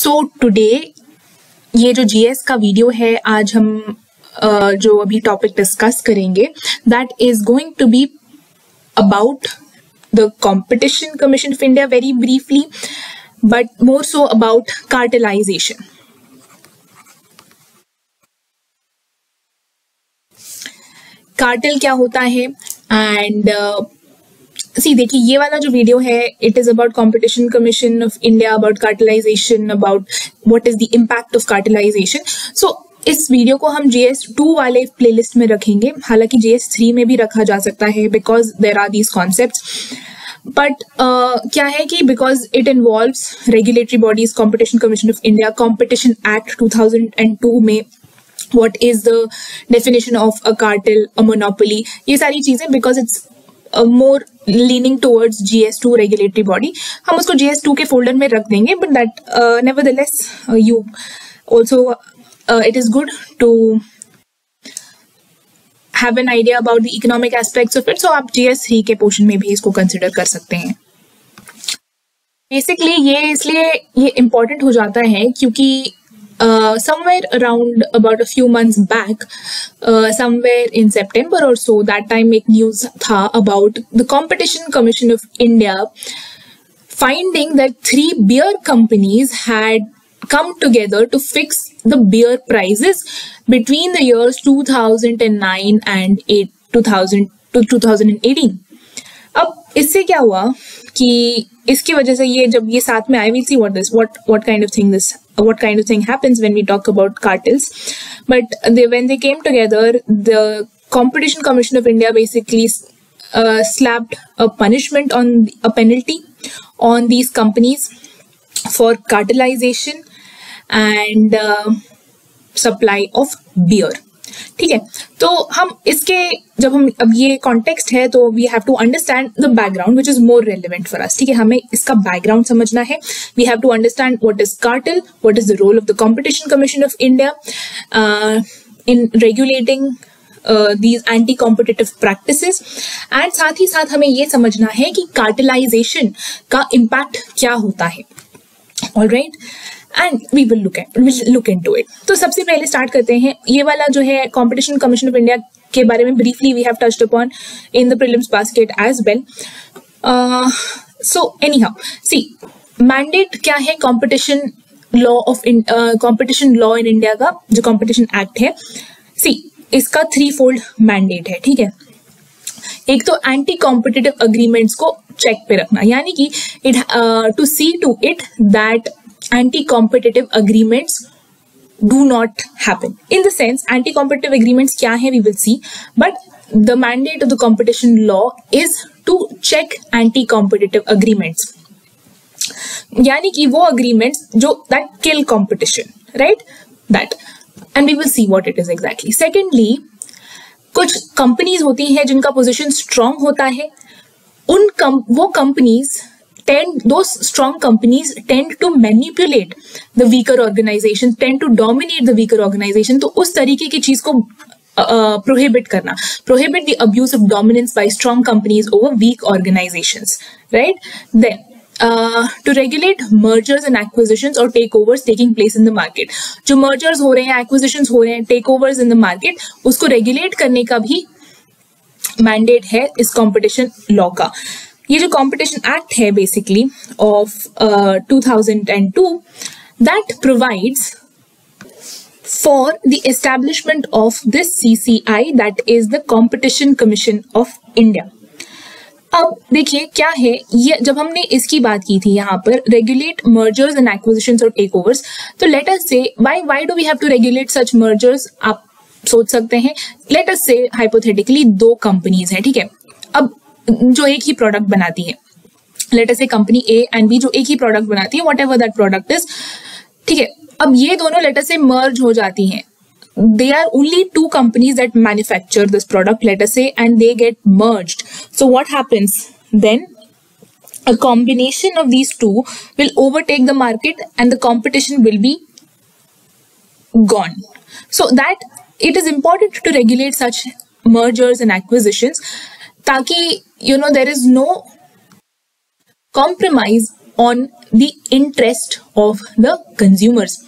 So today ये जो GS का वीडियो है आज हम uh, जो अभी टॉपिक डिस्कस करेंगे that is going to be about the Competition Commission of India very briefly but more so about cartelization cartel क्या होता है? एंड सी देखिए, ये वाला जो वीडियो है it is about Competition Commission of India about cartelization about what is the impact of cartelization so इस video को हम जीएस टू वाले प्लेलिस्ट में रखेंगे। हालाँकि जीएस थ्री में भी रखा जा सकता है because there are these concept but क्या है कि because it involve regulatory bodies competition commission of India competition act two thousand and two में what is the definition of a cartel a monopoly, ये सारी चीज़ें because it's more leaning towards G S two regulatory body हम उसको G S two के folder में रख देंगे but that nevertheless you also it is good to have an idea about the economic aspects of it so आप G S three के portion में भी इसको कंसिडर कर सकते हैं। बेसिकली ये इसलिए ये इम्पोर्टेंट हो जाता है क्योंकि uh, somewhere around about a few months back, uh, somewhere in September or so, that time make news tha about the Competition Commission of India finding that three beer companies had come together to fix the beer prices between the years 2009 and 8, 2000 to 2018. अब इससे क्या हुआ कि इसकी वजह से ये जब ये साथ में आए we see what this what what kind of thing this what kind of thing happens when we talk about cartels. But they, when they came together, the Competition Commission of India basically uh, slapped a punishment on a penalty on these companies for cartelization and uh, supply of beer. ठीक है? तो हम इसके, जब हम, अब ये context है तो we have to understand the background which is more relevant for us ठीक है? हमें इसका बैकग्राउंड समझना है। We have to understand what is cartel what is the role of the Competition Commission of India in regulating these anti competitive practices and साथ ही साथ हमें ये समझना है कि कार्टिलाइजेशन का इम्पैक्ट क्या होता है। All right right? And we will look will look into it तो सबसे पहले स्टार्ट करते हैं। ये वाला जो है कॉम्पिटिशन कमीशन ऑफ़ इंडिया के बारे में briefly we have touched upon in the prelims basket as well so anyhow see mandate क्या है competition law of competition law in India का, जो कॉम्पिटिशन एक्ट है। सी इसका थ्री फोल्ड मैंडेट है, ठीक है? एक तो एंटी कॉम्पिटेटिव अग्रीमेंट्स को चेक पे रखना। यानी कि it to see to it that anti-competitive agreements do not happen. In the sense, anti-competitive agreements kya hai we will see, but the mandate of the competition law is to check anti-competitive agreements. यानी कि वो agreements जो that kill competition, right? That and we will see what it is exactly. Secondly, कुछ companies होती हैं जिनका position strong होता है उन कम, वो companies tend those strong companies tend to manipulate the weaker organization tend to dominate the weaker organization. तो उस तरीके की चीज़ को प्रोहिबिट uh, करना। Prohibit the abuse of dominance by strong companies over weak organisations right then to regulate mergers and acquisition और takeovers taking place in the market जो mergers हो रहे हैं एक्विजिशन हो रहे हैं takeovers in the market उसको regulate करने का भी मैंडेट है इस कॉम्पिटिशन लॉ का। ये जो कंपटीशन एक्ट है basically of two thousand and two that provides establishment of this CCI that is the Competition Commission of India अब देखिए क्या है, ये जब हमने इसकी बात की थी यहाँ पर रेगुलेट मर्जर्स एंड एक्विजिशन और टेक ओवर्स तो let us say why why do we have to regulate such mergers आप सोच सकते हैं। लेट अस से हाइपोथेटिकली दो कंपनीज़ हैं, ठीक है? अब जो एक ही प्रोडक्ट बनाती है लेटर से कंपनी ए एंड बी जो एक ही प्रोडक्ट बनाती है whatever that product is ठीक है अब ये दोनों लेटर से मर्ज हो जाती हैं they are only two companies that manufacture this product let us say and they get merged so what happens then a combination of these two will overtake the market and the competition will be gone so that it is important to regulate such mergers and acquisitions ताकि you know there is no compromise on the interest of the consumers.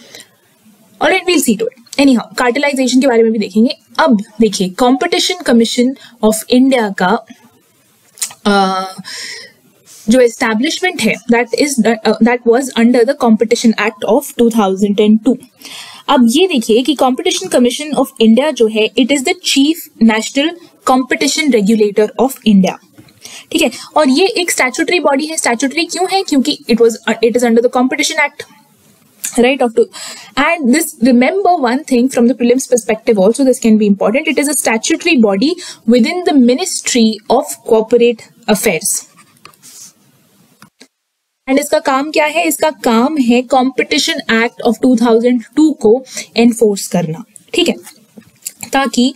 Alright, we'll see to it. Anyhow cartelization के बारे में भी देखेंगे अब देखिए Competition Commission of India का uh, जो एस्टैब्लिशमेंट है that is that was under the Competition Act of 2002 अब ये देखिए कि कंपटीशन कमीशन ऑफ़ इंडिया जो है it is the chief national competition regulator of India ठीक है और ये एक स्टैचुटरी बॉडी है स्टैचुटरी क्यों है क्योंकि it was it is under the Competition Act right of to and this remember one thing from the prelims perspective also this can be important it is a statutory body within the ministry of corporate affairs and इसका काम क्या है इसका काम है competition Act of 2002 को enforce करना ठीक है ताकि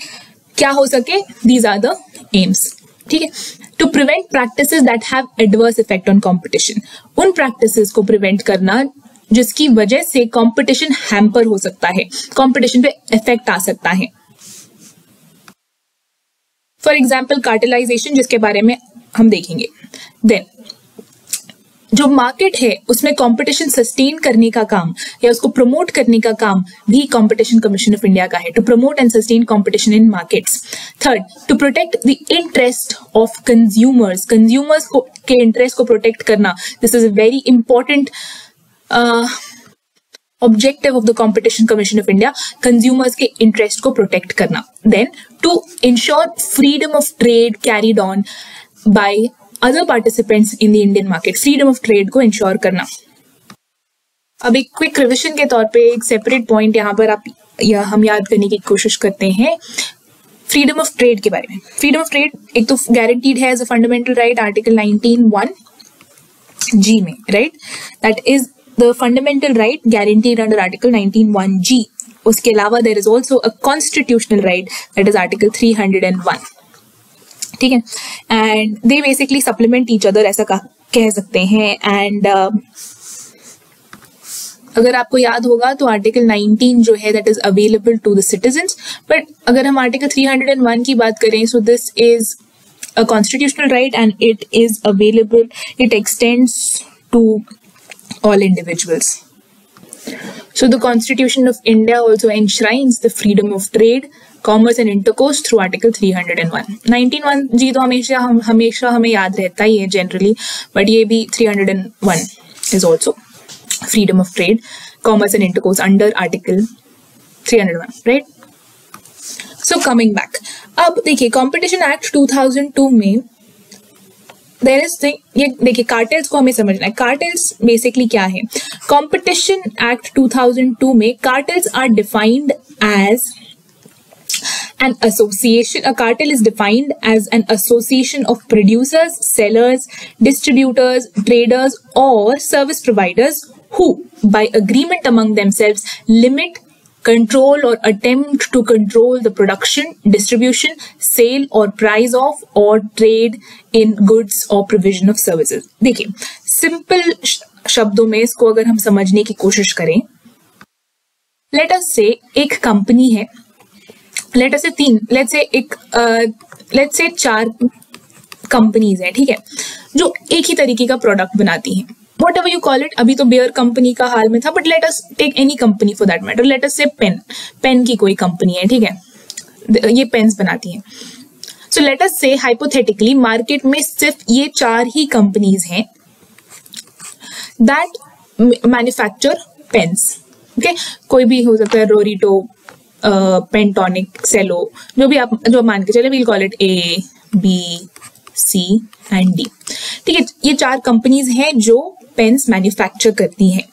क्या हो सके दीज आर द एम्स ठीक है to prevent practice that have adverse effect on competition उन प्रैक्टिस को प्रिवेंट करना, जिसकी वजह से कॉम्पिटिशन हैम्पर हो सकता है कॉम्पिटिशन पे इफ़ेक्ट आ सकता है। फॉर एग्ज़ाम्पल कार्टिलाइजेशन जिसके बारे में हम देखेंगे। देन जो मार्केट है, उसमें कंपटीशन सस्टेन करने का काम या उसको प्रमोट करने का काम भी कंपटीशन कमीशन ऑफ़ इंडिया का है to promote and sustain competition in markets third to protect the interest of consumers consumers को, के इंटरेस्ट को प्रोटेक्ट करना. This is a very important objective of the Competition Commission of India consumers के interest को protect करना. Then to ensure freedom of trade carried on by other participants in the Indian market freedom of trade को ensure करना। अब एक quick revision के तौर पे एक सेपरेट पॉइंट यहाँ पर आप, या हम याद करने की कोशिश करते हैं फ्रीडम ऑफ़ ट्रेड के बारे में। फ्रीडम ऑफ़ ट्रेड एक तो गारंटीड है as a fundamental right Article 19 1 G में right that is the fundamental right guaranteed under Article 19.1g. उसके अलावा there is also a constitutional right that is Article 301 ठीक है? And they basically supplement each other ऐसा कह सकते हैं। And uh, अगर आपको याद होगा तो आर्टिकल 19 जो है that is available to the citizens but अगर हम आर्टिकल 301 की बात करें so this is a constitutional right and it is available it extends to all individuals. So the Constitution of India also enshrines the freedom of trade, commerce and intercourse through Article 301 191 G तो हमेशा, हम, हमेशा हमें याद रहता ही है generally but ये भी 301 is also freedom of trade commerce and intercourse under Article 301 right so coming back अब देखिए कॉम्पिटिशन एक्ट 2002 में देर इज़ ये देखिए कार्टेल्स को हमें समझना है। कार्टेल्स बेसिकली क्या है? कॉम्पिटिशन एक्ट 2002 में cartels are defined as an association a cartel is defined as an association of producers sellers distributors traders or service providers who by agreement among themselves limit control or attempt to control the production, distribution, sale or price of or trade in goods or provision of services. देखिए simple शब्दों में इसको अगर हम समझने की कोशिश करें लेट अस से एक कंपनी है लेट अस से तीन लेट से एक लेट से चार कंपनीज़ है, ठीक है? जो एक ही तरीके का प्रोडक्ट बनाती हैं। Whatever you call it अभी तो बेयर कंपनी का हाल में था but let us take any company for that matter let us say pen pen की कोई कंपनी है, ठीक है? ये पेन्स बनाती है। सो लेट अस से हाइपोथेटिकली मार्केट में सिर्फ़ ये चार ही कंपनीज़ हैं दैट मैन्युफैक्चर पेन्स ओके कोई भी हो सकता है रोरीटो पेंटोनिक सेलो जो भी आप जो मान के चले we'll call it A B C and D ठीक है ये चार कंपनीज़ हैं जो पेन्स मैन्युफैक्चर करती हैं।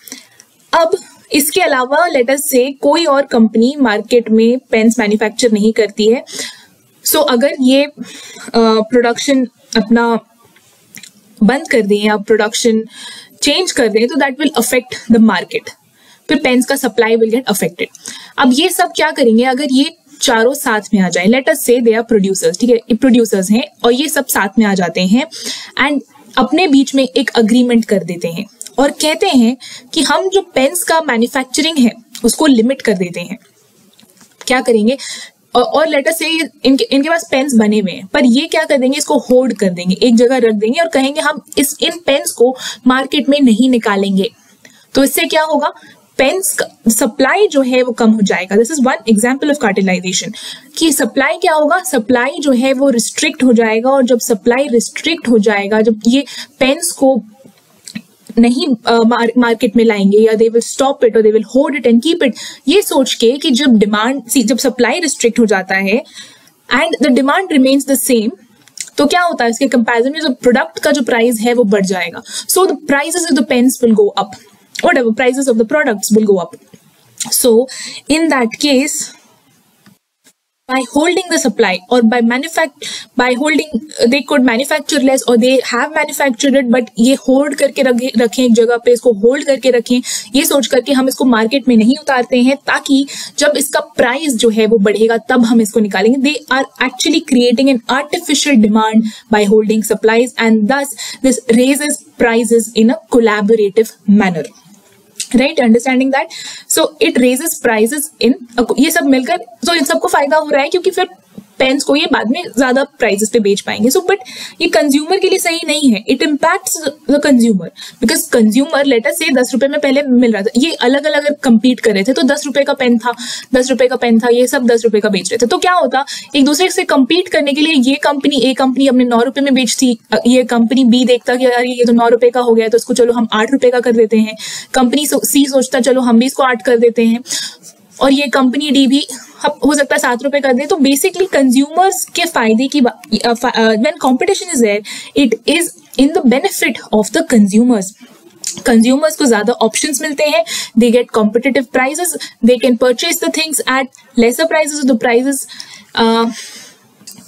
अब इसके अलावा लेटर से कोई और कंपनी मार्केट में पेन्स मैन्युफैक्चर नहीं करती है। सो so, अगर ये प्रोडक्शन अपना बंद कर दें या प्रोडक्शन चेंज कर दें तो that will affect the market फिर पेन्स का सप्लाई विल गेट अफेक्टेड अब ये सब क्या करेंगे? अगर ये चारों साथ में आ जाए लेट अस से दे आर प्रोड्यूसर्स ठीक है? प्रोड्यूसर्स हैं और ये सब साथ में आ जाते हैं एंड अपने बीच में एक अग्रीमेंट कर देते हैं और कहते हैं कि हम जो पेन्स का मैन्युफैक्चरिंग है, उसको लिमिट कर देते हैं। क्या करेंगे? और लेटर से इनके इनके पास पेन्स बने हुए हैं, पर ये क्या कर देंगे? इसको होल्ड कर देंगे, एक जगह रख देंगे और कहेंगे हम इस, इन पेन्स को मार्केट में नहीं निकालेंगे। तो इससे क्या होगा? पेन्स सप्लाई जो है वो कम हो जाएगा। This is one example of cartelization कि सप्लाई क्या होगा? सप्लाई जो है वो रिस्ट्रिक्ट हो जाएगा और जब सप्लाई रिस्ट्रिक्ट हो जाएगा, जब ये पेन्स को नहीं मार्केट में लाएँगे या दे विल स्टॉप इट और they will hold it and keep it ये सोच के कि जब डिमांड जब सप्लाई रिस्ट्रिक्ट हो जाता है and the demand remains the same तो क्या होता है? इसके कंपेरिजन में जो प्रोडक्ट का जो प्राइस है वो बढ़ जाएगा। So the prices of the pens will go up whatever prices of the products will go up. So, in that case, by holding the supply or by manufact, by holding, they could manufacture less or they have manufactured it, but ये hold करके रखें एक जगह पे इसको hold करके रखें, ये सोच करके हम इसको मार्केट में नहीं उतारते हैं, ताकि जब इसका प्राइस जो है वो बढ़ेगा, तब हम इसको निकालेंगे। They are actually creating an artificial demand by holding supplies and thus this raises prices in a collaborative manner right understanding that so it raises prices in ये सब मिलकर सो so इन सबको फ़ायदा हो रहा है क्योंकि फिर पेन्स को ये बाद में ज़्यादा प्राइसेस पे बेच पाएँगे। सो so, बट ये कंज्यूमर के लिए सही नहीं है। It impacts the consumer because consumer later से दस रुपए में पहले मिल रहा था। ये अलग अलग अगर कम्पीट कर रहे थे तो दस रुपए का पेन था दस रुपए का पेन था ये सब दस रुपए का बेच रहे थे। तो क्या होता एक दूसरे से कम्पीट करने के लिए ये कंपनी ए कंपनी अपने नौ रुपए में बेचती ये कंपनी बी देखता कि यार ये तो नौ रुपए का हो गया तो इसको चलो हम आठ रुपए का कर देते हैं। कंपनी सी सोचता चलो हम भी इसको आठ कर देते हैं। और ये कंपनी डी भी हो सकता है सात रुपए कर दे। तो बेसिकली कंज्यूमर्स के फ़ायदे की when competition is there it is in the benefit of the consumers consumers को ज़्यादा ऑप्शंस मिलते हैं। They get competitive prices they can purchase the things at lesser prices the prices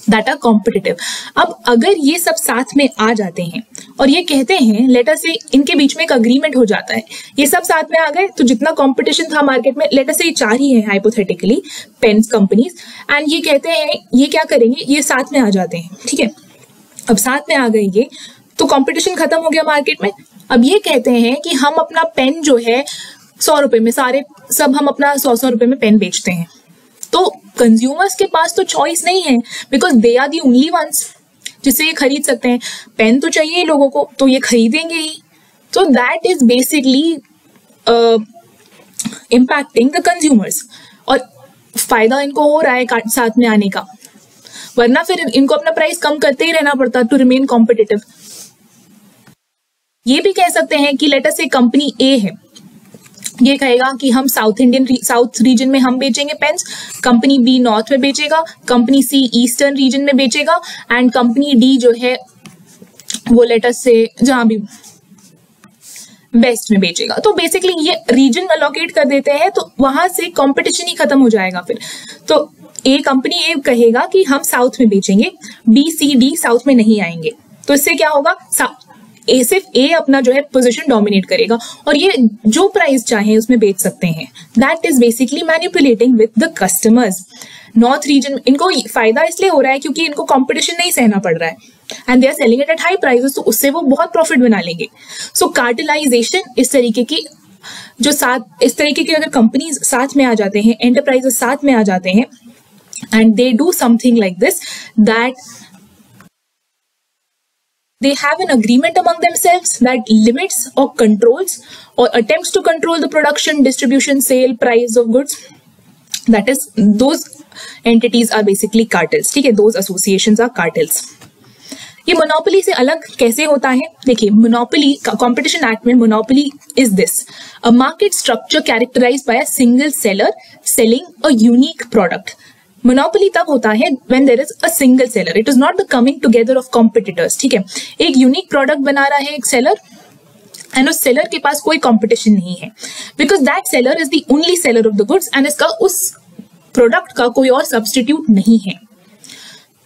that are competitive अब अगर ये सब साथ में आ जाते हैं और ये कहते हैं लेटर से इनके बीच में एक अग्रीमेंट हो जाता है, ये सब साथ में आ गए तो जितना कॉम्पिटिशन था मार्केट में लेटर से ये चार ही है हाइपोथेटिकली पेन कंपनीज़ एंड ये कहते हैं, ये क्या करेंगे, ये साथ में आ जाते हैं, ठीक है? अब साथ में आ गए ये तो कंपटीशन खत्म हो गया मार्केट में। अब ये कहते हैं कि हम अपना पेन जो है सौ रुपए में, सारे, सब हम अपना सौ सौ रुपए में पेन बेचते हैं। तो कंज्यूमर्स के पास तो चॉइस नहीं है because they are the only ones जिससे ये खरीद सकते हैं। पेन तो चाहिए लोगों को तो ये खरीदेंगे ही। तो that is basically impacting the consumers और फ़ायदा इनको हो रहा है साथ में आने का। वरना फिर इनको अपना प्राइस कम करते ही रहना पड़ता टू रिमेन कॉम्पिटिटिव ये भी कह सकते हैं कि लेटर से कंपनी ए है। ये कहेगा कि हम साउथ इंडियन साउथ रीजन में हम बेचेंगे पेन्स कंपनी बी नॉर्थ में बेचेगा कंपनी सी ईस्टर्न रीजन में बेचेगा एंड कंपनी डी जो है, वो लेटर से जहाँ भी वेस्ट में बेचेगा। तो बेसिकली ये रीजन अलोकेट कर देते हैं तो वहाँ से कंपटीशन ही खत्म हो जाएगा फिर। तो ए कंपनी ए कहेगा कि हम साउथ में बेचेंगे बी सी डी साउथ में नहीं आएँगे। तो इससे क्या होगा? ए सिर्फ़ ए अपना जो है पोजिशन डोमिनेट करेगा और ये जो प्राइस चाहे उसमें बेच सकते हैं। That is basically manipulating with the customers north region इनको फ़ायदा इसलिए हो रहा है क्योंकि इनको कॉम्पिटिशन नहीं सहना पड़ रहा है। And they are selling it at high prices तो उससे वो बहुत प्रॉफिट बना लेंगे। सो so, कार्टिलाइजेशन इस तरीके की जो साथ इस तरीके की अगर कंपनीज़ साथ में आ जाते हैं एंटरप्राइजेस साथ में आ जाते हैं and they do something like this that they have an agreement among themselves that limits or controls or attempts to control the production, distribution, sale, price of goods. That is, those entities are basically cartels. है those associations are cartels. ये monopoly से अलग कैसे होता है देखिए monopoly competition act में monopoly is this a market structure characterise by a single seller selling a unique product monopoly तब होता है when there is a single seller it is not the coming together of competitors ठीक है? एक unique product बना रहा है एक सेलर एंड उस सेलर के पास कोई कॉम्पिटिशन नहीं है। Because that seller is the only seller of the goods and इसका उस प्रोडक्ट का कोई और सब्सटीट्यूट नहीं है।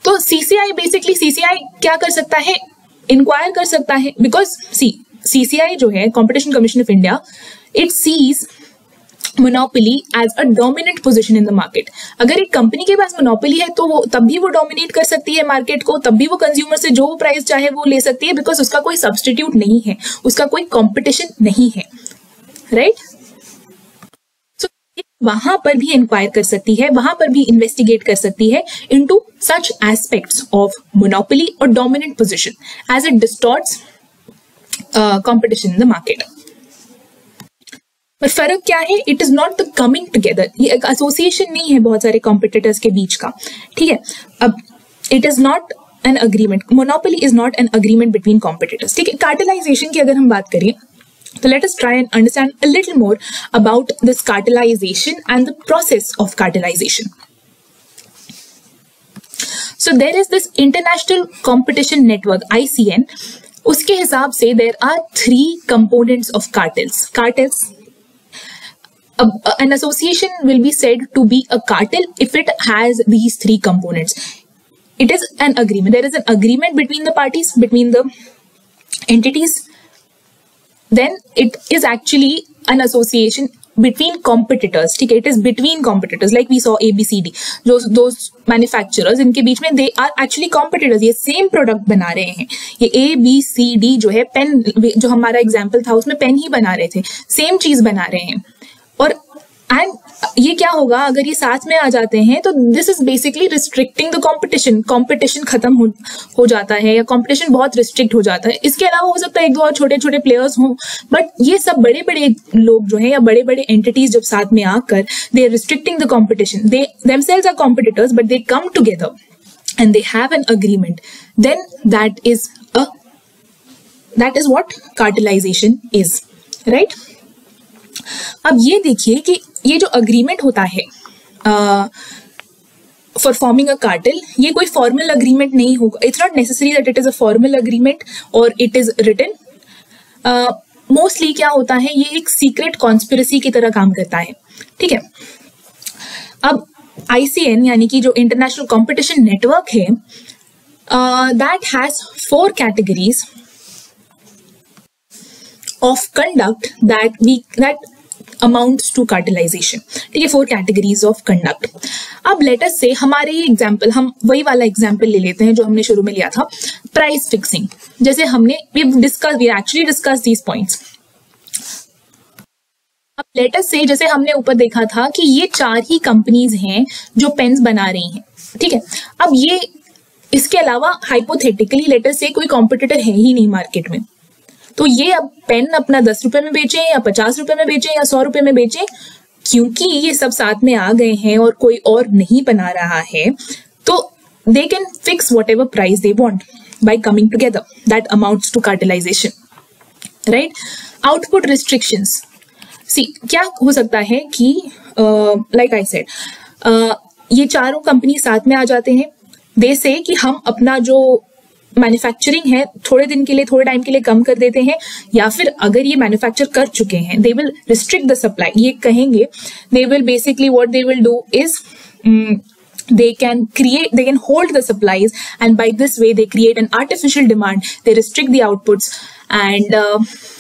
तो सीसीआई बेसिकली सीसीआई क्या कर सकता है? इंक्वायर कर सकता है। बिकॉज़ सी सीसीआई जो है competition commission of India it sees monopoly as a dominant position in the market अगर एक कंपनी के पास मोनोपोली है तो वो तब भी वो डोमिनेट कर सकती है मार्केट को, तब भी वो कंज्यूमर से जो प्राइस चाहे वो ले सकती है बिकॉज़ उसका कोई सब्सटीट्यूट नहीं है, उसका कोई कॉम्पिटिशन नहीं है राइट right? वहाँ पर भी इंक्वायर कर सकती है, वहाँ पर भी इन्वेस्टिगेट कर सकती है into such aspects of monopoly और dominant position as it distorts competition in the market पर फ़र्क क्या है? It is not the coming together ये एक एसोसिएशन नहीं है बहुत सारे कॉम्पिटिटर्स के बीच का। ठीक है? अब it is not an agreement monopoly is not an agreement between competitors ठीक है? कार्टेलाइजेशन की अगर हम बात करें तो let us try and understand a little more about this cartelisation and the process of cartelisation so there is this international competition network ICN उसके हिसाब से there are three components of cartels cartels Cartels an association will be said to be a cartel if it has these three components. It is an agreement. There is an agreement between the parties, between the entities. Then it is actually an association between competitors. ठीक है it is between competitors like we saw A B C D those those manufacturers इनके बीच में they are actually competitors ये same product बना रहे हैं ये A B C D जो है पेन जो हमारा एग्जाम्पल था उसमें पेन ही बना रहे थे सेम चीज बना रहे हैं और एंड ये क्या होगा अगर ये साथ में आ जाते हैं तो this is basically restricting the competition competition खत्म हो, हो जाता है या कंपटीशन बहुत रिस्ट्रिक्ट हो जाता है। इसके अलावा हो सकता है एक दो और छोटे छोटे प्लेयर्स हों बट ये सब बड़े बड़े लोग जो हैं या बड़े बड़े एंटिटीज जब साथ में आकर they are restricting the competition they themselves are competitors but they come together and they have an agreement. Then that is a that is what cartelization is right? अब ये देखिए कि ये जो अग्रीमेंट होता है फॉर फॉर्मिंग अ कार्टेल ये कोई फॉर्मल अग्रीमेंट नहीं होगा। It's not necessary that it is a formal agreement और इट इज़ रिटन मोस्टली क्या होता है, ये एक सीक्रेट कॉन्स्पिरसी की तरह काम करता है। ठीक है? अब आईसीएन यानी कि जो इंटरनेशनल कंपटीशन नेटवर्क है that has four categories of conduct that we that amounts to cartelisation ठीक है फोर कैटेगरीज ऑफ़ कंडक्ट अब लेटर से हमारे ये एग्ज़ाम्पल हम वही वाला एग्ज़ाम्पल ले लेते हैं जो हमने शुरू में लिया था प्राइस फिक्सिंग जैसे हमने we discuss we actually discuss these points अब लेटर से जैसे हमने ऊपर देखा था कि ये चार ही कंपनीज़ हैं जो पेन्स बना रही हैं, ठीक है? अब ये, इसके अलावा हाइपोथेटिकली लेटर से कोई कॉम्पिटिटर है ही नहीं मार्केट में। तो ये अब पेन अपना दस रुपए में बेचें या पचास रुपए में बेचें या सौ रुपए में बेचें, क्योंकि ये सब साथ में आ गए हैं और कोई और नहीं बना रहा है तो they can fix whatever price they want by coming together that amount to cartelisation right output restriction सी क्या हो सकता है कि लाइक आई सेड ये चारों कंपनी साथ में आ जाते हैं। दे से कि हम अपना जो मैन्युफैक्चरिंग है थोड़े दिन के लिए थोड़े टाइम के लिए कम कर देते हैं या फिर अगर ये मैन्युफैक्चर कर चुके हैं they will restrict the supply ये कहेंगे they will basically what they will do is they can create they can hold the supplies and by this way they create an artificial demand they restrict the outputs and uh,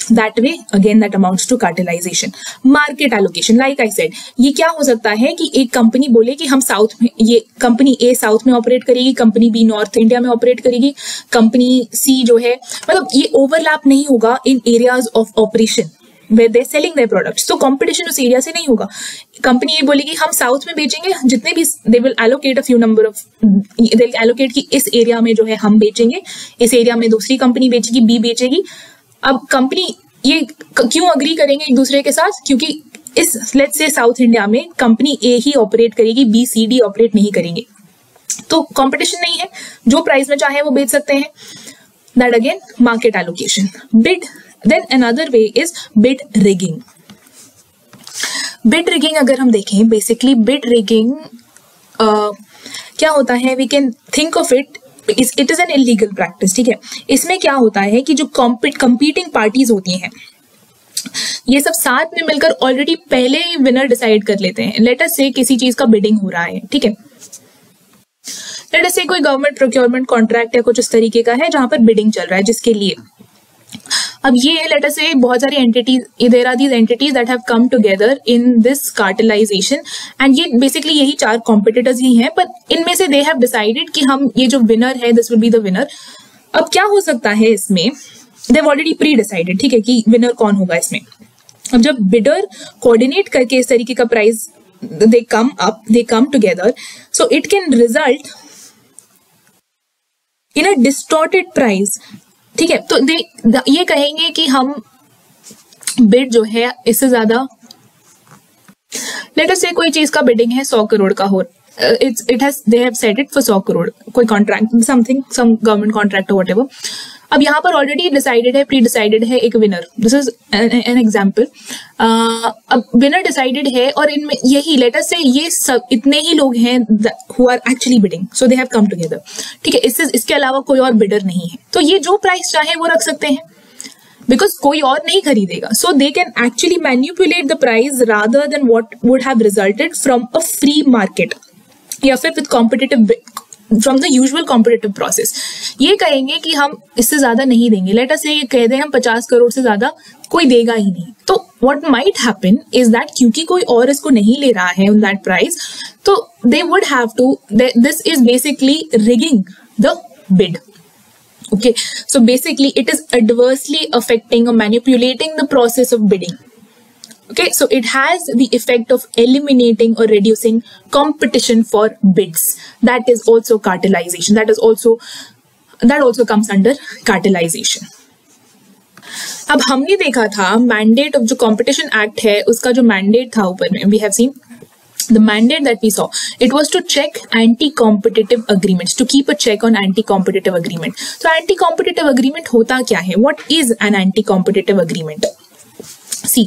that way again that amounts to cartelization. Market allocation like i said ये क्या हो सकता है कि एक company बोले कि हम साउथ में ये कंपनी ए साउथ में ऑपरेट करेगी कंपनी बी नॉर्थ इंडिया में ऑपरेट करेगी कंपनी सी जो है मतलब ये ओवरलैप नहीं होगा in areas of operation they selling their products तो कंपटीशन उस एरिया से नहीं होगा। कंपनी ये बोलेगी, हम साउथ में बेचेंगे, जितने भी they will allocate a few number of they allocate की इस एरिया में जो है हम बेचेंगे, इस एरिया में दूसरी कंपनी बेचेगी बी बेचेगी। अब कंपनी ये क्यों अग्री करेंगे एक दूसरे के साथ? क्योंकि इस लेट से साउथ इंडिया में कंपनी ए ही ऑपरेट करेगी बी सी डी ऑपरेट नहीं करेंगे। तो कंपटीशन नहीं है। जो प्राइस में चाहे वो बेच सकते हैं। That again market allocation bid then another way is bid rigging bid rigging अगर हम देखें बेसिकली बिड रिगिंग क्या होता है? We can think of it it is an illegal practice ठीक है? इसमें क्या होता है कि जो कंपीटिंग पार्टीज़ होती हैं, ये सब साथ में मिलकर ऑलरेडी पहले ही विनर डिसाइड कर लेते हैं। लेटर से किसी चीज़ का बिडिंग हो रहा है, ठीक है? लेटर से कोई गवर्नमेंट प्रोक्योरमेंट कॉन्ट्रैक्ट या कुछ इस तरीके का है जहाँ पर बिडिंग चल रहा है जिसके लिए। अब ये लेटर से बहुत सारी entities there are these entities that have come together in this cartelisation and ये बेसिकली यही चार कॉम्पिटिटर्स ही हैं पर इनमें से दे हैव डिसाइडेड कि हम, ये जो विनर है this will be the winner अब क्या हो सकता है इसमें? देव ऑलरेडी प्री डिसाइडेड ठीक है, कि विनर कौन होगा इसमें? अब जब बिडर कोऑर्डिनेट करके इस तरीके का price they come up they come together so it can result in a distorted price ठीक है तो दे ये कहेंगे कि हम बिड जो है, इससे ज़्यादा लेटर से कोई चीज़ का बिडिंग है सौ करोड़ का हो it's it has they have set it for सौ करोड़, कोई contract something some government contract whatever अब यहाँ पर ऑलरेडी डिसाइडेड है प्री डिसाइडेड है एक winner this is an example अब विनर डिसाइडेड है और इनमें यही लेटर से ये सब, इतने ही लोग हैं who are actually bidding so they have come together ठीक है, इससे, इसके अलावा कोई और बिडर नहीं है. तो ये जो प्राइस चाहे वो रख सकते हैं. बिकॉज़ कोई और नहीं खरीदेगा. So they can actually manipulate the price rather than what would have resulted from a free market या फिर with competitive from the usual competitive process ये कहेंगे कि हम इससे ज़्यादा नहीं देंगे। लेटर से कह दें, हम पचास करोड़ से ज़्यादा कोई देगा ही नहीं। तो what might happen is that क्योंकि कोई और इसको नहीं ले रहा है ऑन दैट प्राइस तो they would have to this is basically rigging the bid okay? So basically, it is adversely affecting or the process of bidding. Okay, so it has the effect of eliminating or reducing competition for bids. That is also cartelization. That is also that also comes under cartelization. अब हमने देखा था mandate of जो competition act है उसका जो mandate था ऊपर में we have seen the mandate that we saw it was to check anti-competitive agreements to keep a check on anti-competitive agreement so anti-competitive agreement hota kya hai what is an anti-competitive agreement see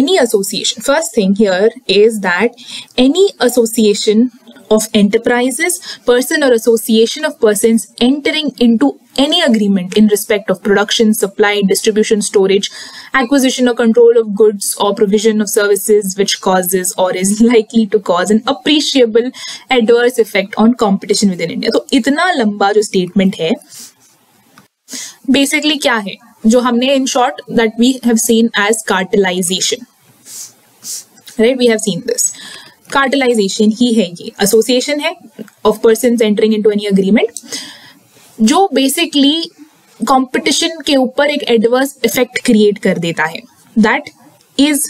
any association first thing here is that any association of enterprises person or association of persons entering into any agreement in respect of production supply distribution storage acquisition or control of goods or provision of services which causes or is likely to cause an appreciable adverse effect on competition within india तो इतना लंबा जो statement है basically क्या है जो हमने in short that we have seen as cartelisation right we have seen this cartelisation ही है ये. एसोसिएशन है of person entering into any agreement जो बेसिकली कॉम्पिटिशन के ऊपर एक एडवर्स इफ़ेक्ट क्रिएट कर देता है. That is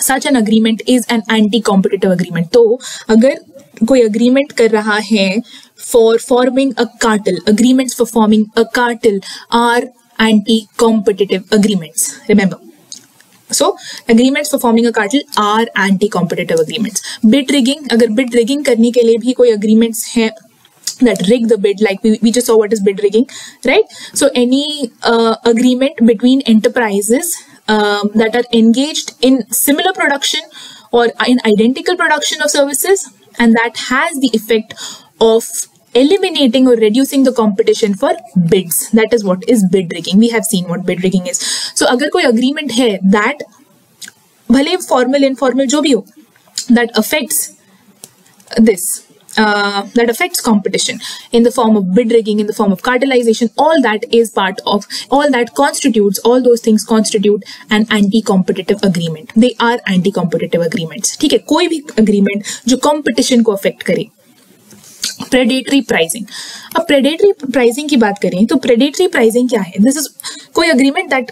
such an agreement is an anti competitive agreement तो अगर कोई अग्रीमेंट कर रहा है for forming a cartel agreement for forming a cartel are anti competitive agreements remember so agreements for forming a cartel are anti-competitive agreements bid rigging अगर bid rigging करने के लिए भी कोई agreements हैं that rig the bid like we, we just saw what is bid rigging right so any uh, agreement between enterprises um, that are engaged in similar production or in identical production of services and that has the effect of eliminating or reducing the competition for bids that is what is bid rigging we have seen what bid rigging is so agar koi agreement hai that bhale formal informal jo bhi ho that affects this uh, that affects competition in the form of bid rigging in the form of cartelization all that is part of all that constitutes all those things constitute an anti-competitive agreement they are anti-competitive agreements ठीक है कोई भी agreement जो competition को affect करे predatory pricing अब predatory pricing की बात करें तो प्रेडेटरी प्राइसिंग क्या है? दिस इज़ कोई agreement that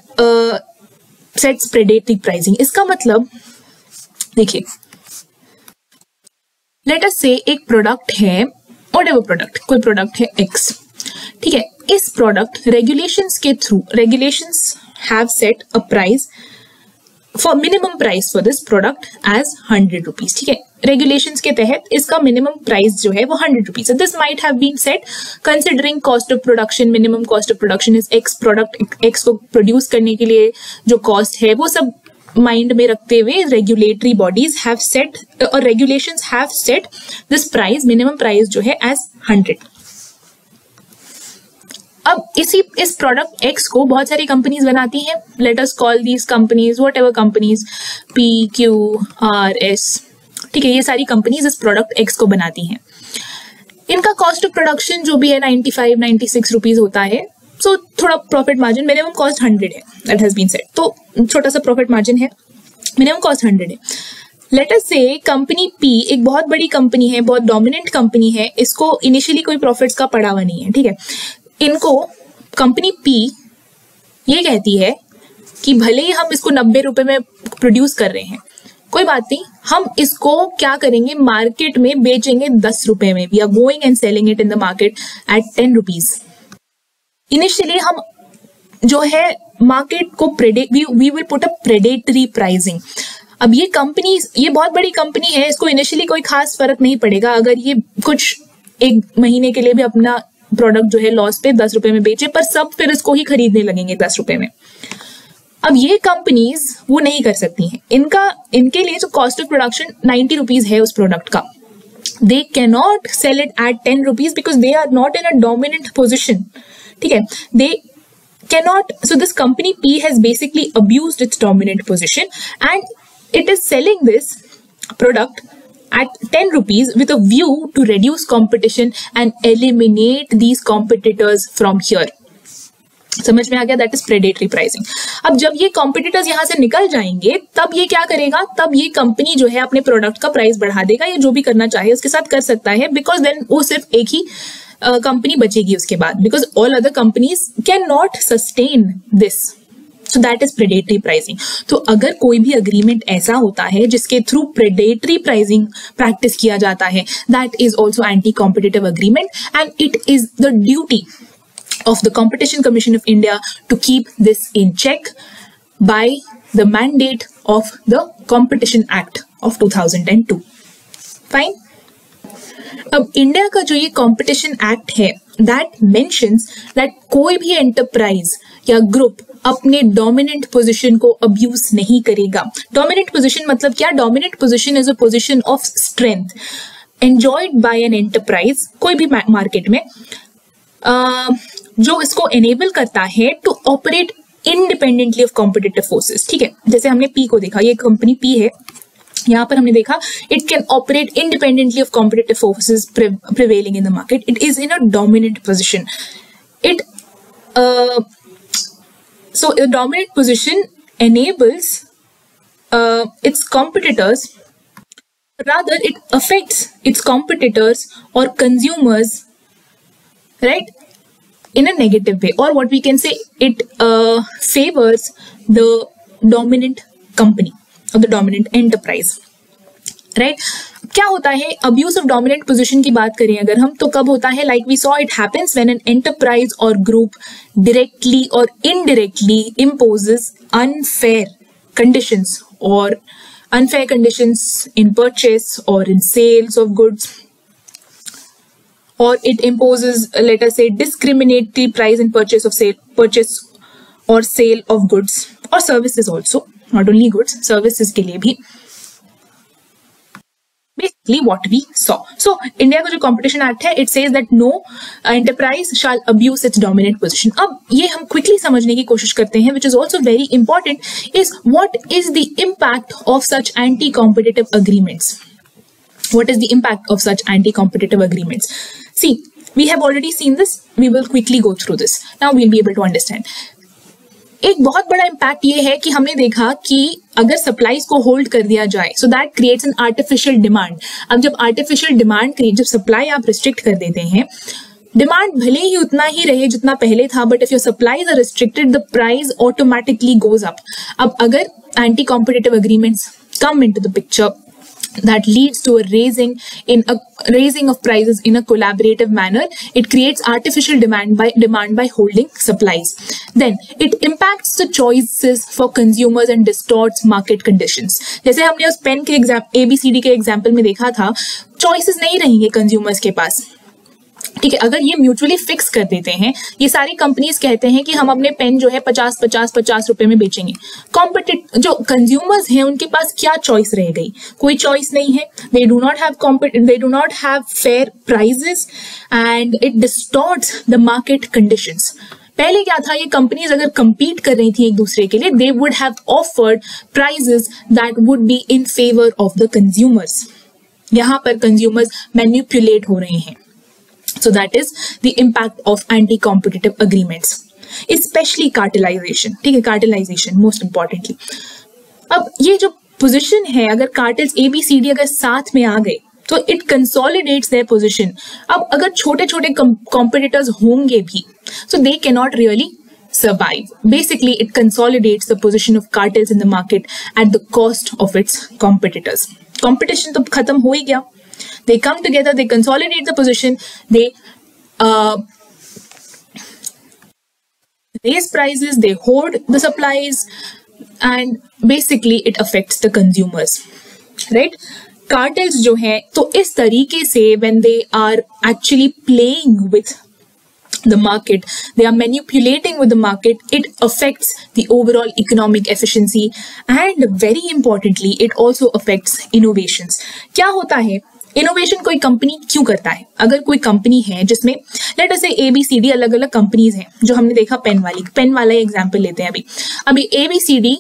sets predatory pricing इसका मतलब देखिए लेट अस से एक प्रोडक्ट है वट एवर प्रोडक्ट कोई प्रोडक्ट है एक्स ठीक है? इस प्रोडक्ट रेगुलेशंस के through regulations have set a price for minimum price for this product as hundred rupees ठीक है? रेगुलेशंस के तहत इसका मिनिमम प्राइस जो है वो hundred rupees this might have been set considering cost of production minimum cost of production is X product X को produce करने के लिए जो कॉस्ट है, वो सब माइंड में रखते हुए रेगुलेटरी बॉडीज हैव सेट और regulations have set this price minimum price जो है एज हंड्रेड अब इसी इस प्रोडक्ट एक्स को बहुत सारी कंपनीज़ बनाती हैं। Let us call these companies whatever companies P Q R S ठीक है ये सारी कंपनीज़ इस प्रोडक्ट एक्स को बनाती हैं। इनका कॉस्ट ऑफ़ प्रोडक्शन जो भी है ninety five ninety six rupees होता है। सो so, थोड़ा profit margin minimum cost hundred है दैट हैज़ बीन सेट तो छोटा सा प्रॉफिट मार्जिन है मिनिमम कॉस्ट हंड्रेड है। लेटर से कंपनी पी एक बहुत बड़ी कंपनी है बहुत डोमिनेंट कंपनी है इसको इनिशियली कोई प्रॉफिट्स का पड़ा हुआ नहीं है ठीक है। इनको कंपनी पी ये कहती है कि भले ही हम इसको नब्बे रुपए में प्रोड्यूस कर रहे हैं, कोई बात नहीं, हम इसको क्या करेंगे मार्केट में बेचेंगे दस रुपए में we are going and selling it in the market at ten rupees initially हम जो है मार्केट को we will put a predatory pricing अब ये कंपनी ये बहुत बड़ी कंपनी है, इसको इनिशियली कोई खास फ़र्क नहीं पड़ेगा, अगर ये कुछ एक महीने के लिए भी अपना प्रोडक्ट जो है लॉस पे दस रुपए में बेचे, पर सब फिर इसको ही खरीदने लगेंगे दस रुपए में। अब ये कंपनीज़ वो नहीं कर सकती हैं। इनका, इनके लिए जो cost of production ninety rupees है उस प्रोडक्ट का। They cannot sell it at ten rupees because they are not in a dominant position ठीक है? They cannot, so this company p has basically abused its dominant position and it is selling this product at 10 rupees with a view to reduce competition and eliminate these competitors from here. समझ में आ गया? That is predatory pricing अब जब ये competitors यहाँ से निकल जाएँगे तब ये क्या करेगा? तब ये कंपनी जो है अपने प्रोडक्ट का प्राइस बढ़ा देगा या जो भी करना चाहे उसके साथ कर सकता है बिकॉज़ देन वो सिर्फ़ एक ही कंपनी uh, बचेगी उसके बाद. Because all other companies can not sustain this so that is predatory pricing तो अगर कोई भी अग्रीमेंट ऐसा होता है जिसके थ्रू प्रेडेटरी प्राइसिंग प्रैक्टिस किया जाता है that is also anti competitive agreement and it is the duty of the Competition Commission of India to keep this in check by the mandate of the Competition Act of 2002. Fine. अब India का जो ये competition act है that mentions that कोई भी enterprise या group अपने dominant position को अब्यूज नहीं करेगा? डोमिनेंट पोजीशन मतलब क्या? Dominant position is a position of strength enjoyed by an enterprise कोई भी मार्केट में जो इसको एनेबल करता है to operate independently of competitive forces ठीक है? जैसे हमने पी को देखा, ये कंपनी पी है। यहाँ पर हमने देखा it can operate independently of competitive forces prevailing in the market it is in a dominant position it so a dominant position enables uh, its competitors rather it affects its competitors or consumers right in a negative way. Or what we can say it uh, favors the dominant company or the dominant enterprise right क्या होता है abuse of dominant position की बात करें अगर हम तो कब होता है? Like we saw it happens when an enterprise और ग्रुप डिरेक्टली और इनडिरेक्टली इम्पोजेस अनफेयर कंडीशन और अनफेयर कंडीशंस इन परचेस और इन सेल्स ऑफ़ गुड्स और इट इम्पोजेज लेटर से discriminatory price in purchase of sale purchase और sale of goods और services also not only goods services के लिए भी. basically what we saw so india का जो competition act है it says that no enterprise shall abuse its dominant position अब ये हम quickly समझने की कोशिश करते हैं which is also very important is what is the impact of such anti competitive agreements what is the impact of such anti-competitive agreements see we have already seen this we will quickly go through this now we'll be able to understand एक बहुत बड़ा impact ये है कि हमने देखा कि अगर सप्लाईज को होल्ड कर दिया जाए so that creates an artificial demand अब जब आर्टिफिशियल डिमांड क्रिएट जब सप्लाई आप रिस्ट्रिक्ट कर देते हैं डिमांड भले ही उतना ही रहे जितना पहले था but if your supplies are restricted the price automatically goes up अब अगर anti competitive agreements come into the picture that leads to a raising in a raising of prices in a collaborative manner it creates artificial demand by demand by holding supplies then it impacts the choices for consumers and distorts market conditions जैसे हमने उस pen के exam ABCD के example में देखा था choices नहीं रहेंगे कंज्यूमर्स के पास ठीक है, अगर ये म्यूचुअली फिक्स कर देते हैं, ये सारी कंपनीज़ कहते हैं कि हम अपने पेन जो है पचास पचास पचास रुपए में बेचेंगे। कॉम्पिटिट जो कंज्यूमर्स हैं, उनके पास क्या चॉइस रह गई? कोई चॉइस नहीं है। They do not have they do not have fair prices and it distorts the market conditions पहले क्या था, ये कंपनीज़ अगर कंपीट कर रही थी एक दूसरे के लिए they would have offered prices that would be in favour of the consumers यहाँ पर कंज्यूमर्स मैन्युपुलेट हो रहे हैं। so that is the impact of anti competitive agreements, especially cartelization. ठीक है, cartelization मोस्ट importantly. अब ये जो पोजिशन है, अगर कार्टिल्स A, B, C, D अगर साथ में आ गए तो इट कंसोलिडेट्स देयर पोजीशन अब अगर छोटे छोटे कॉम्पिटिटर्स होंगे भी so they can not really survive basically it consolidates the position of cartels in the market at the cost of its competitors competition तो खत्म हो ही गया। They come together, they consolidate the position, they uh, raise prices, they hoard the supplies, and basically it affects the consumers. Right? Cartels जो है तो इस तरीके से when they are actually playing with the market, they are manipulating with the market, it affects the overall economic efficiency and very importantly, it also affects innovations. क्या होता है innovation कोई कंपनी क्यों करता है? अगर कोई कंपनी है जिसमें लेट से ए बी सी डी अलग अलग कंपनीज़ हैं, जो हमने देखा पेन वाली पेन वाला एग्जांपल लेते हैं अभी। अभी A B C D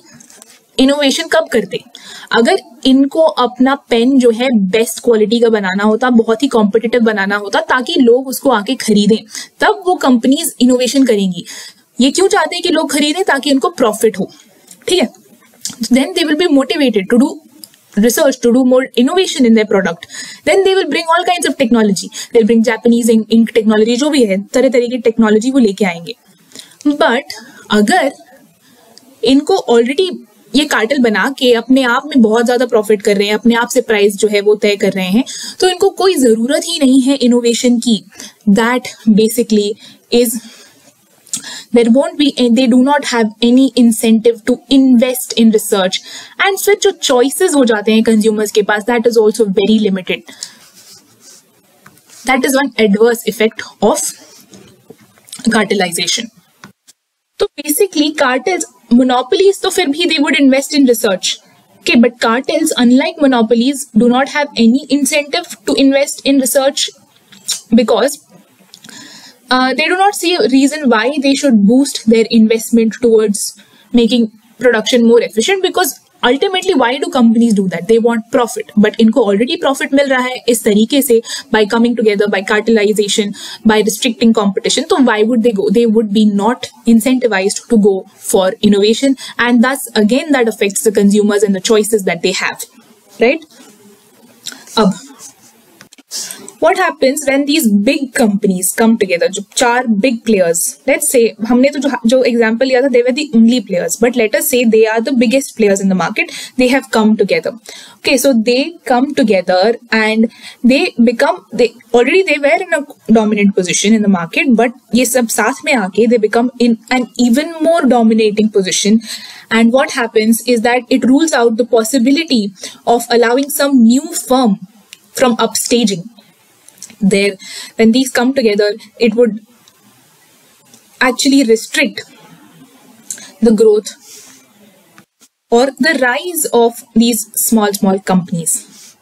innovation कब करते? अगर इनको अपना पेन जो है बेस्ट क्वालिटी का बनाना होता, बहुत ही कॉम्पिटेटिव बनाना होता, ताकि लोग उसको आके खरीदें, तब वो कंपनीज़ इनोवेशन करेंगी। ये क्यों चाहते हैं कि लोग खरीदें? ताकि उनको प्रॉफिट हो। ठीक है? Then they will be motivated to do research to do more innovation in their product then they will bring all kinds of technology they'll bring japanese ink ink technology जो भी है तरह तरह की टेक्नोलॉजी वो लेके आएँगे बट अगर इनको ऑलरेडी ये कार्टल बना के अपने आप में बहुत ज़्यादा प्रॉफिट कर रहे हैं अपने आप से प्राइस जो है वो तय कर रहे हैं तो इनको कोई ज़रूरत ही नहीं है इनोवेशन की that basically is there won't be they do not have any incentive to invest in research and फिर जो choices हो जाते हैं consumers के पास that is also very limited that is one adverse effect of cartelization तो basically cartels monopolies तो फिर भी they would invest in research okay but cartels unlike monopolies do not have any incentive to invest in research because uh, they do not see a reason why they should boost their investment towards making production more efficient because ultimately why do companies do that they want profit but इनको already profit मिल रहा है इस तरीके से by coming together by cartelization by restricting competition तो why would they go they would be not incentivize to go for innovation and this again that affects the consumers and the choices that they have right अब what happens when these big companies come together जो चार big players let's say हमने तो जो जो example लिया था they were the only players but let us say they are the biggest players in the market they have come together okay so they come together and they become they already they were in a dominant position in the market but ये सब साथ में आके they become in an even more dominating position and what happens is that it rules out the possibility of allowing some new firm from upstaging. There when these come together it would actually restrict the growth or the rise of these small small companies.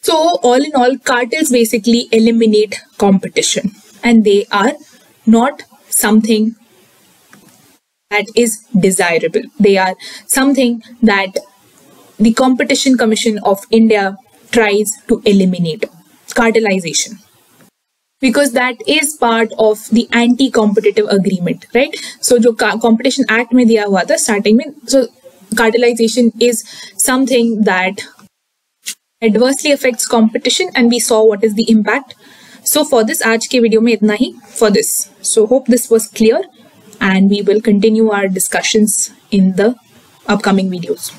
So all in all cartels basically eliminate competition. And they are not something that is desirable. They are something that the competition commission of india tries to eliminate cartelization. Because that is part of the anti-competitive agreement right? So jo competition act mein diya hua tha starting mein so cartelization is something that adversely affects competition and we saw what is the impact. So for this aaj ke video mein itna hi for this. So hope this was clear and we will continue our discussions in the upcoming videos